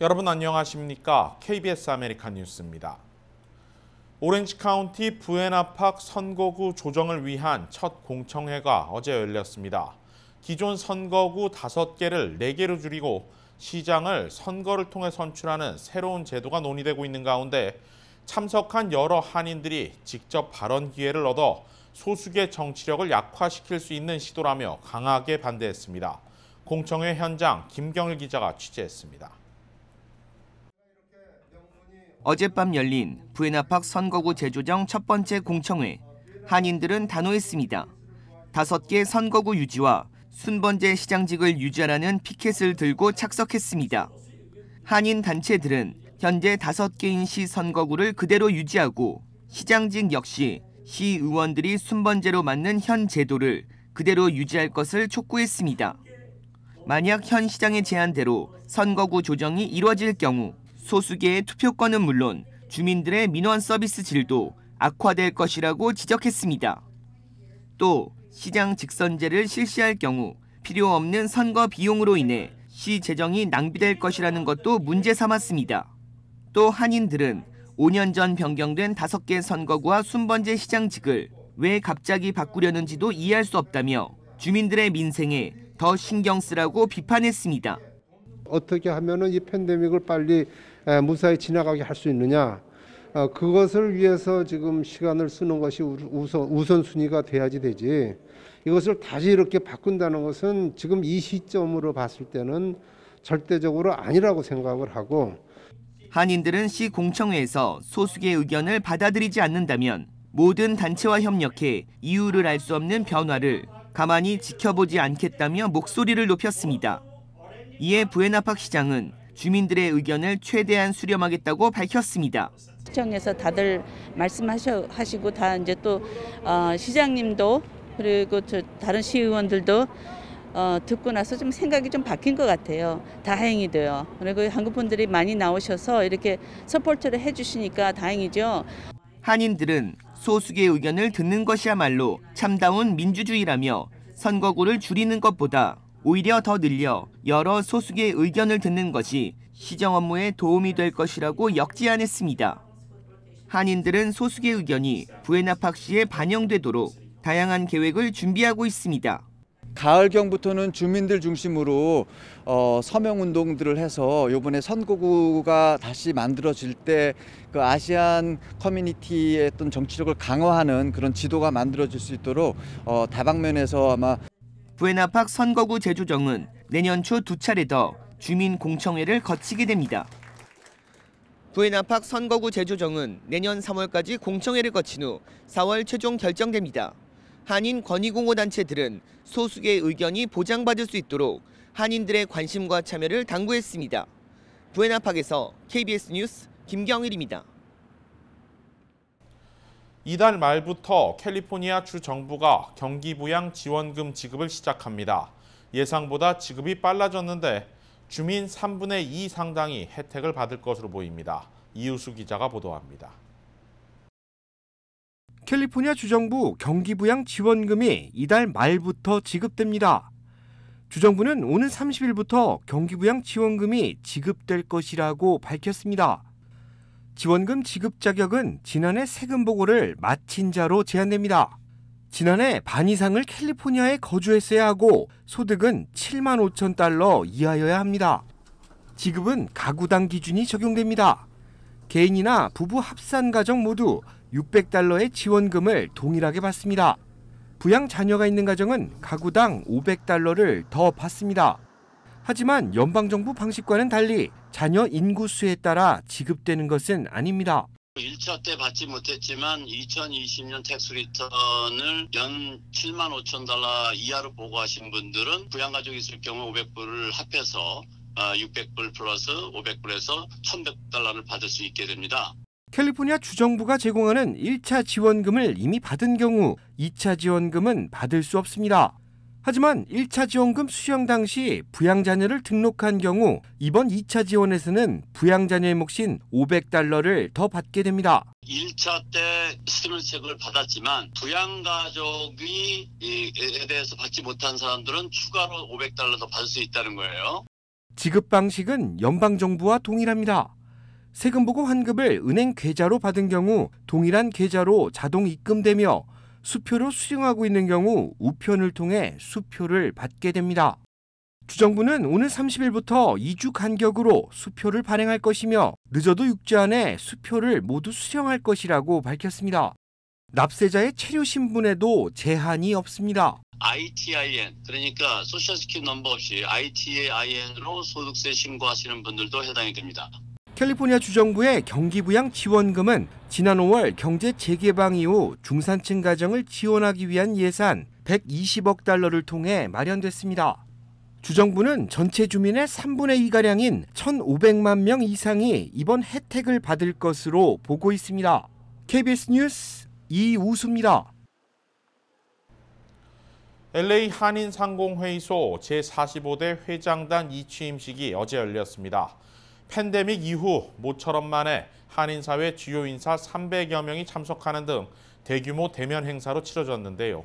여러분 안녕하십니까? KBS America 뉴스입니다. 오렌지 카운티 부에나팍 선거구 조정을 위한 첫 공청회가 어제 열렸습니다. 기존 선거구 5개를 4개로 줄이고 시장을 선거를 통해 선출하는 새로운 제도가 논의되고 있는 가운데 참석한 여러 한인들이 직접 발언 기회를 얻어 소수의 정치력을 약화시킬 수 있는 시도라며 강하게 반대했습니다. 공청회 현장 김경일 기자가 취재했습니다. 어젯밤 열린 부에나팍 선거구 재조정 첫 번째 공청회. 한인들은 단호했습니다. 다섯 개 선거구 유지와 순번제 시장직을 유지하라는 피켓을 들고 착석했습니다. 한인 단체들은 현재 다섯 개인 시 선거구를 그대로 유지하고 시장직 역시 시 의원들이 순번제로 맞는 현 제도를 그대로 유지할 것을 촉구했습니다. 만약 현 시장의 제안대로 선거구 조정이 이뤄질 경우 소수계의 투표권은 물론 주민들의 민원 서비스 질도 악화될 것이라고 지적했습니다. 또 시장 직선제를 실시할 경우 필요 없는 선거 비용으로 인해 시 재정이 낭비될 것이라는 것도 문제 삼았습니다. 또 한인들은 5년 전 변경된 5개 선거구와 순번제 시장직을 왜 갑자기 바꾸려는지도 이해할 수 없다며 주민들의 민생에 더 신경 쓰라고 비판했습니다. 어떻게 하면은 이 팬데믹을 빨리 무사히 지나가게 할 수 있느냐. 어, 그것을 위해서 지금 시간을 쓰는 것이 우선, 우선순위가 돼야지 되지. 이것을 다시 이렇게 바꾼다는 것은 지금 이 시점으로 봤을 때는 절대적으로 아니라고 생각을 하고 한인들은 시 공청회에서 소수의 의견을 받아들이지 않는다면 모든 단체와 협력해 이유를 알 수 없는 변화를 가만히 지켜보지 않겠다며 목소리를 높였습니다. 이에 부에나팍 시장은 주민들의 의견을 최대한 수렴하겠다고 밝혔습니다. 시청에서 다들 말씀하시고 다 이제 또 어, 시장님도 그리고 저 다른 시의원들도 어, 듣고 나서 좀 생각이 좀 바뀐 것 같아요. 다행히도요. 그리고 한국 분들이 많이 나오셔서 이렇게 support를 해주시니까 다행이죠. 한인들은 소수의 의견을 듣는 것이야말로 참다운 민주주의라며 선거구를 줄이는 것보다 오히려 더 늘려 여러 소수의 의견을 듣는 것이 시정 업무에 도움이 될 것이라고 역지안했습니다. 한인들은 소수의 의견이 부에나팍시에 반영되도록 다양한 계획을 준비하고 있습니다. 가을경부터는 주민들 중심으로 어, 서명 운동들을 해서 이번에 선거구가 다시 만들어질 때 그 아시안 커뮤니티의 어떤 정치력을 강화하는 그런 지도가 만들어질 수 있도록 어, 다방면에서 아마 부에나팍 선거구 재조정은 내년 초 두 차례 더 주민 공청회를 거치게 됩니다. 부에나팍 선거구 재조정은 내년 3월까지 공청회를 거친 후 4월 최종 결정됩니다. 한인 권익공호 단체들은 소수의 의견이 보장받을 수 있도록 한인들의 관심과 참여를 당부했습니다. 부에나팍에서 KBS 뉴스 김경일입니다. 이달 말부터 캘리포니아 주 정부가 경기부양 지원금 지급을 시작합니다. 예상보다 지급이 빨라졌는데 주민 3분의 2 상당이 혜택을 받을 것으로 보입니다. 이우수 기자가 보도합니다. 캘리포니아 주정부 경기부양 지원금이 이달 말부터 지급됩니다. 주정부는 오는 30일부터 경기부양 지원금이 지급될 것이라고 밝혔습니다. 지원금 지급 자격은 지난해 세금 보고를 마친 자로 제한됩니다. 지난해 반 이상을 캘리포니아에 거주했어야 하고 소득은 7만 5천 달러 이하여야 합니다. 지급은 가구당 기준이 적용됩니다. 개인이나 부부 합산 가정 모두 600달러의 지원금을 동일하게 받습니다. 부양 자녀가 있는 가정은 가구당 500달러를 더 받습니다. 하지만 연방정부 방식과는 달리 자녀 인구수에 따라 지급되는 것은 아닙니다. 1차 때 받지 못했지만 2020년 tax return을 연 7만 5천 달러 이하로 보고하신 분들은 부양가족이 있을 경우 500불을 합해서 600불 아, 플러스 500불에서 1100달러를 받을 수 있게 됩니다. 캘리포니아 주정부가 제공하는 1차 지원금을 이미 받은 경우 2차 지원금은 받을 수 없습니다. 하지만 1차 지원금 수령 당시 부양자녀를 등록한 경우 이번 2차 지원에서는 부양자녀의 몫인 500달러를 더 받게 됩니다. 1차 때 스티뮬책을 받았지만 부양가족이 에 대해서 받지 못한 사람들은 추가로 500달러 더 받을 수 있다는 거예요. 지급 방식은 연방정부와 동일합니다. 세금 보고 환급을 은행 계좌로 받은 경우 동일한 계좌로 자동 입금되며 수표로 수령하고 있는 경우 우편을 통해 수표를 받게 됩니다. 주정부는 오늘 30일부터 2주 간격으로 수표를 발행할 것이며 늦어도 6주 안에 수표를 모두 수령할 것이라고 밝혔습니다. 납세자의 체류 신분에도 제한이 없습니다. ITIN 그러니까 소셜스키 넘버 없이 ITIN으로 소득세 신고하시는 분들도 해당이 됩니다. 캘리포니아 주정부의 경기부양 지원금은 지난 5월 경제 재개방 이후 중산층 가정을 지원하기 위한 예산 120억 달러를 통해 마련됐습니다. 주정부는 전체 주민의 3분의 2가량인 1,500만 명 이상이 이번 혜택을 받을 것으로 보고 있습니다. KBS 뉴스 이우수입니다. LA 한인상공회의소 제45대 회장단 이취임식이 어제 열렸습니다. 팬데믹 이후 모처럼 만에 한인사회 주요 인사 300여 명이 참석하는 등 대규모 대면 행사로 치러졌는데요.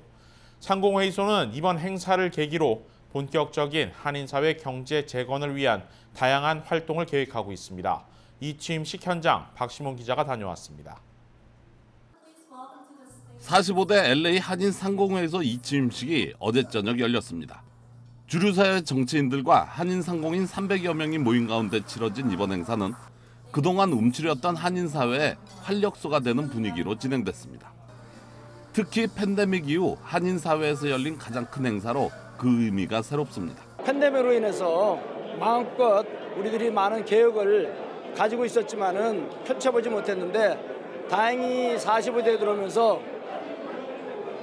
상공회의소는 이번 행사를 계기로 본격적인 한인사회 경제 재건을 위한 다양한 활동을 계획하고 있습니다. 이 취임식 현장 박시몬 기자가 다녀왔습니다. 45대 LA 한인 상공회에서 이 취임식이 어제 저녁 열렸습니다. 주류사회 정치인들과 한인 상공인 300여 명이 모인 가운데 치러진 이번 행사는 그동안 움츠렸던 한인 사회의 활력소가 되는 분위기로 진행됐습니다. 특히 팬데믹 이후 한인 사회에서 열린 가장 큰 행사로 그 의미가 새롭습니다. 팬데믹으로 인해서 마음껏 우리들이 많은 계획을 가지고 있었지만은 펼쳐보지 못했는데 다행히 45대 들어오면서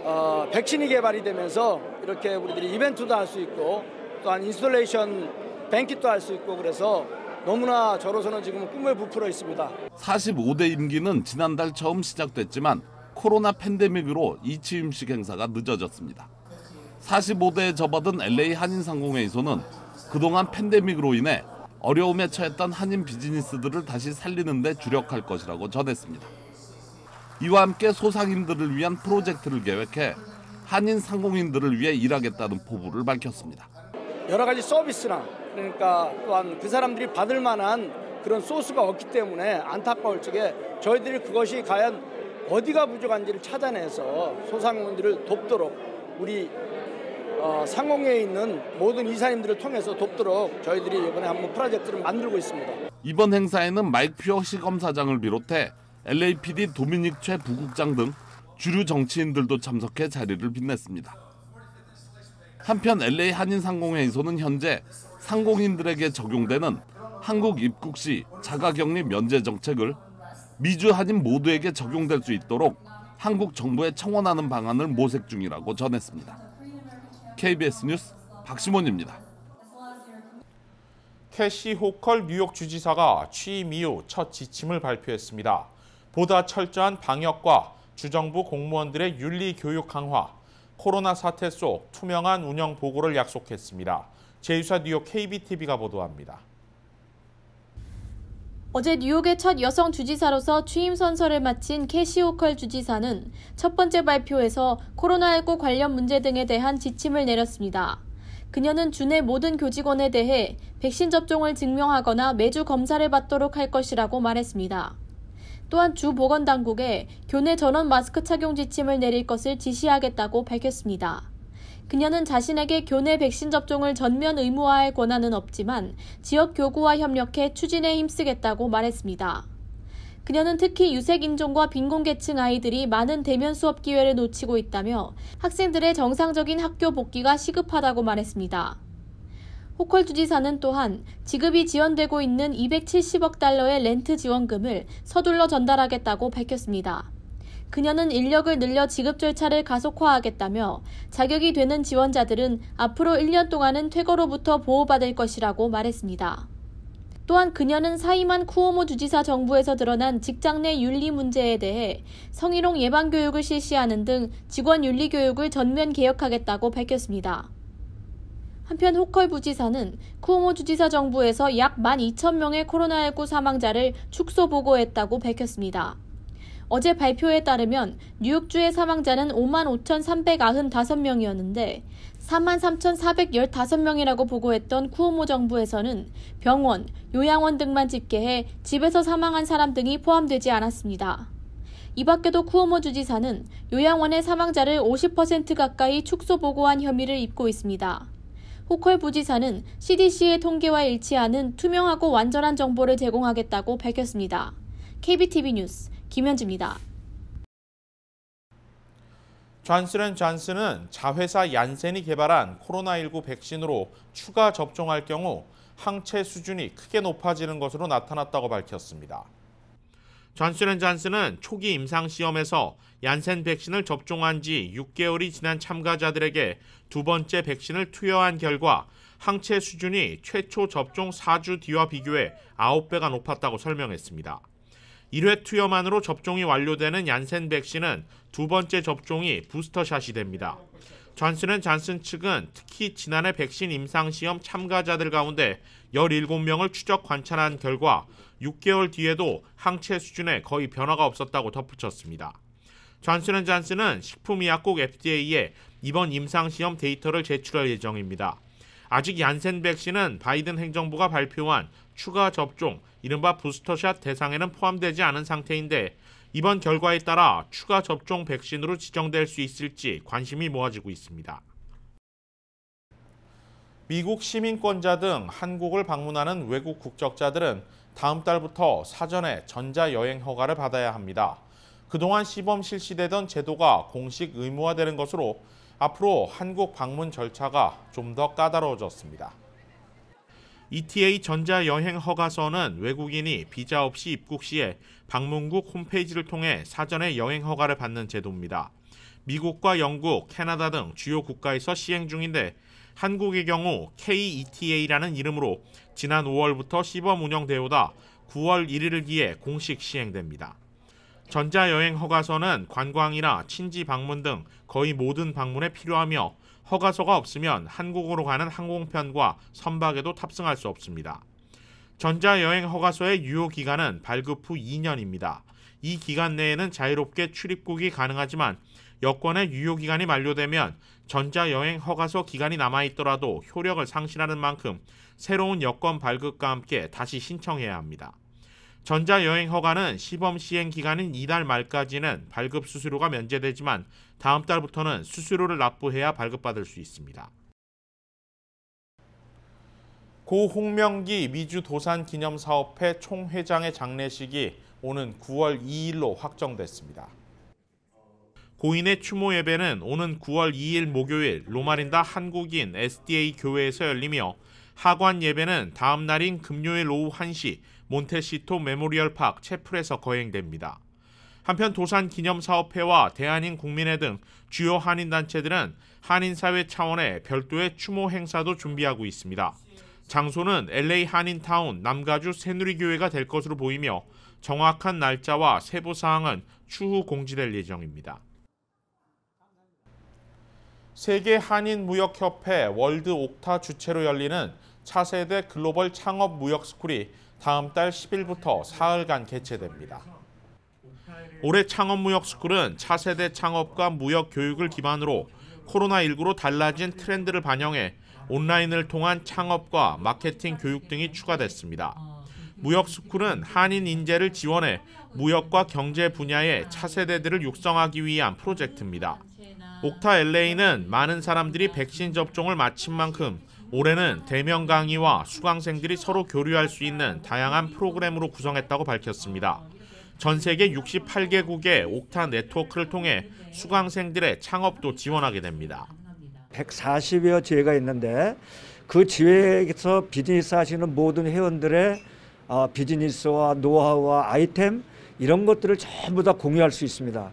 어, 백신이 개발이 되면서 이렇게 우리들이 이벤트도 할 수 있고 또한 installation banquet도 할 수 있고 그래서 너무나 저로서는 지금 꿈에 부풀어 있습니다. 45대 임기는 지난달 처음 시작됐지만 코로나 팬데믹으로 이 취임식 행사가 늦어졌습니다. 45대에 접어든 LA 한인상공회의소는 그동안 팬데믹으로 인해 어려움에 처했던 한인 비즈니스들을 다시 살리는 데 주력할 것이라고 전했습니다. 이와 함께 소상인들을 위한 프로젝트를 계획해 한인 상공인들을 위해 일하겠다는 포부를 밝혔습니다. 여러 가지 서비스나 그러니까 또한 그 사람들이 받을 만한 그런 소스가 없기 때문에 안타까울 적에 저희들이 그것이 과연 어디가 부족한지를 찾아내서 소상공인들을 돕도록 우리 어, 상공회에 있는 모든 이사님들을 통해서 돕도록 저희들이 이번에 한번 프로젝트를 만들고 있습니다. 이번 행사에는 마이크 퓨어 시 검사장을 비롯해 LAPD 도미닉 최 부국장 등 주류 정치인들도 참석해 자리를 빛냈습니다. 한편 LA 한인상공회의소는 현재 상공인들에게 적용되는 한국 입국 시 자가격리 면제 정책을 미주 한인 모두에게 적용될 수 있도록 한국 정부에 청원하는 방안을 모색 중이라고 전했습니다. KBS 뉴스 박시몬입니다. 캐시 호컬 뉴욕 주지사가 취임 이후 첫 지침을 발표했습니다. 보다 철저한 방역과 주정부 공무원들의 윤리 교육 강화, 코로나 사태 속 투명한 운영 보고를 약속했습니다. 제휴사 뉴욕 KBTV가 보도합니다. 어제 뉴욕의 첫 여성 주지사로서 취임 선서를 마친 캐시 호컬 주지사는 첫 번째 발표에서 코로나19 관련 문제 등에 대한 지침을 내렸습니다. 그녀는 주내 모든 교직원에 대해 백신 접종을 증명하거나 매주 검사를 받도록 할 것이라고 말했습니다. 또한 주 보건당국에 교내 전원 마스크 착용 지침을 내릴 것을 지시하겠다고 밝혔습니다. 그녀는 자신에게 교내 백신 접종을 전면 의무화할 권한은 없지만 지역 교구와 협력해 추진에 힘쓰겠다고 말했습니다. 그녀는 특히 유색인종과 빈곤계층 아이들이 많은 대면 수업 기회를 놓치고 있다며 학생들의 정상적인 학교 복귀가 시급하다고 말했습니다. 호컬 주지사는 또한 지급이 지연되고 있는 270억 달러의 렌트 지원금을 서둘러 전달하겠다고 밝혔습니다. 그녀는 인력을 늘려 지급 절차를 가속화하겠다며 자격이 되는 지원자들은 앞으로 1년 동안은 퇴거로부터 보호받을 것이라고 말했습니다. 또한 그녀는 사임한 쿠오모 주지사 정부에서 드러난 직장 내 윤리 문제에 대해 성희롱 예방 교육을 실시하는 등 직원 윤리 교육을 전면 개혁하겠다고 밝혔습니다. 한편 호컬 부지사는 쿠오모 주지사 정부에서 약 12,000명의 코로나19 사망자를 축소 보고했다고 밝혔습니다. 어제 발표에 따르면 뉴욕주의 사망자는 5만 5,395명이었는데 43,415명이라고 보고했던 쿠오모 정부에서는 병원, 요양원 등만 집계해 집에서 사망한 사람 등이 포함되지 않았습니다. 이 밖에도 쿠오모 주지사는 요양원의 사망자를 50% 가까이 축소 보고한 혐의를 입고 있습니다. 호컬 부지사는 CDC의 통계와 일치하는 투명하고 완전한 정보를 제공하겠다고 밝혔습니다. KBTV 뉴스 김현지입니다. 존슨앤존슨은 자회사 얀센이 개발한 코로나19 백신으로 추가 접종할 경우 항체 수준이 크게 높아지는 것으로 나타났다고 밝혔습니다. 존슨앤존슨은 초기 임상 시험에서 얀센 백신을 접종한 지 6개월이 지난 참가자들에게 두 번째 백신을 투여한 결과 항체 수준이 최초 접종 4주 뒤와 비교해 9배가 높았다고 설명했습니다. 1회 투여만으로 접종이 완료되는 얀센 백신은 두 번째 접종이 부스터샷이 됩니다. 존슨앤 잔슨 측은 특히 지난해 백신 임상시험 참가자들 가운데 17명을 추적 관찰한 결과 6개월 뒤에도 항체 수준에 거의 변화가 없었다고 덧붙였습니다. 존슨앤 잔슨은 식품의약국 FDA에 이번 임상시험 데이터를 제출할 예정입니다. 아직 얀센 백신은 바이든 행정부가 발표한 추가 접종, 이른바 부스터샷 대상에는 포함되지 않은 상태인데 이번 결과에 따라 추가 접종 백신으로 지정될 수 있을지 관심이 모아지고 있습니다. 미국 시민권자 등 한국을 방문하는 외국 국적자들은 다음 달부터 사전에 전자여행 허가를 받아야 합니다. 그동안 시범 실시되던 제도가 공식 의무화되는 것으로 앞으로 한국 방문 절차가 좀 더 까다로워졌습니다. ETA 전자 여행 허가서는 외국인이 비자 없이 입국 시에 방문국 홈페이지를 통해 사전에 여행 허가를 받는 제도입니다. 미국과 영국, 캐나다 등 주요 국가에서 시행 중인데 한국의 경우 KETA라는 이름으로 지난 5월부터 시범 운영되어 오다 9월 1일을 기해 공식 시행됩니다. 전자여행 허가서는 관광이나 친지 방문 등 거의 모든 방문에 필요하며 허가서가 없으면 한국으로 가는 항공편과 선박에도 탑승할 수 없습니다. 전자여행 허가서의 유효 기간은 발급 후 2년입니다. 이 기간 내에는 자유롭게 출입국이 가능하지만 여권의 유효 기간이 만료되면 전자여행 허가서 기간이 남아 있더라도 효력을 상실하는 만큼 새로운 여권 발급과 함께 다시 신청해야 합니다. 전자여행 허가는 시범 시행 기간인 이달 말까지는 발급 수수료가 면제되지만 다음 달부터는 수수료를 납부해야 발급받을 수 있습니다. 고 홍명기 미주 도산 기념사업회 총회장의 장례식이 오는 9월 2일로 확정됐습니다. 고인의 추모 예배는 오는 9월 2일 목요일 로마린다 한국인 SDA 교회에서 열리며 하관 예배는 다음 날인 금요일 오후 1시 몬테시토 메모리얼 팍 채플에서 거행됩니다. 한편 도산기념사업회와 대한인 국민회 등 주요 한인단체들은 한인사회 차원의 별도의 추모 행사도 준비하고 있습니다. 장소는 LA 한인타운 남가주 새누리교회가 될 것으로 보이며 정확한 날짜와 세부 사항은 추후 공지될 예정입니다. 세계 한인 무역협회 월드 옥타 주최로 열리는 차세대 글로벌 창업 무역 스쿨이 다음 달 10일부터 사흘간 개최됩니다. 올해 창업무역스쿨은 차세대 창업과 무역 교육을 기반으로 코로나19로 달라진 트렌드를 반영해 온라인을 통한 창업과 마케팅 교육 등이 추가됐습니다. 무역스쿨은 한인 인재를 지원해 무역과 경제 분야의 차세대들을 육성하기 위한 프로젝트입니다. 옥타 LA는 많은 사람들이 백신 접종을 마친 만큼 올해는 대면 강의와 수강생들이 서로 교류할 수 있는 다양한 프로그램으로 구성했다고 밝혔습니다. 전 세계 68개국의 옥타 네트워크를 통해 수강생들의 창업도 지원하게 됩니다. 140여 지회가 있는데 그 지회에서 비즈니스 하시는 모든 회원들의 어, 비즈니스와 노하우와 아이템 이런 것들을 전부 다 공유할 수 있습니다.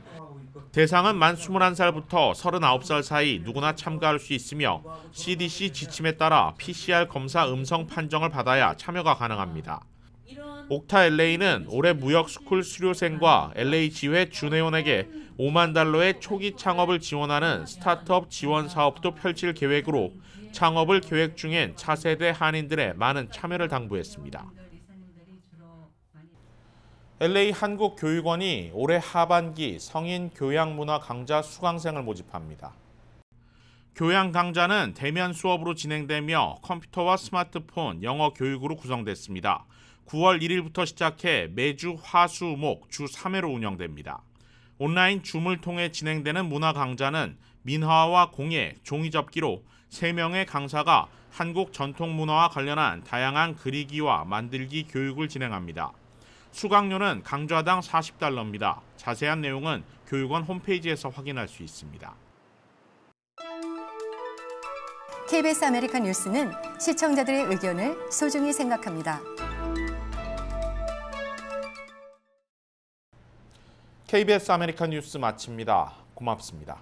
대상은 만 21살부터 39살 사이 누구나 참가할 수 있으며 CDC 지침에 따라 PCR 검사 음성 판정을 받아야 참여가 가능합니다. 옥타 LA는 올해 무역 스쿨 수료생과 LA 지회 준회원에게 5만 달러의 초기 창업을 지원하는 스타트업 지원 사업도 펼칠 계획으로 창업을 계획 중인 차세대 한인들의 많은 참여를 당부했습니다. LA 한국교육원이 올해 하반기 성인 교양 문화 강좌 수강생을 모집합니다. 교양 강좌는 대면 수업으로 진행되며 컴퓨터와 스마트폰, 영어 교육으로 구성됐습니다. 9월 1일부터 시작해 매주 화수, 목, 주 3회로 운영됩니다. 온라인 줌을 통해 진행되는 문화 강좌는 민화와 공예, 종이 접기로 3명의 강사가 한국 전통 문화와 관련한 다양한 그리기와 만들기 교육을 진행합니다. 수강료는 강좌당 40달러입니다. 자세한 내용은 교육원 홈페이지에서 확인할 수 있습니다. KBS 아메리칸 뉴스는 시청자들의 의견을 소중히 생각합니다. KBS 아메리칸 뉴스 마칩니다. 고맙습니다.